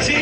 Sí.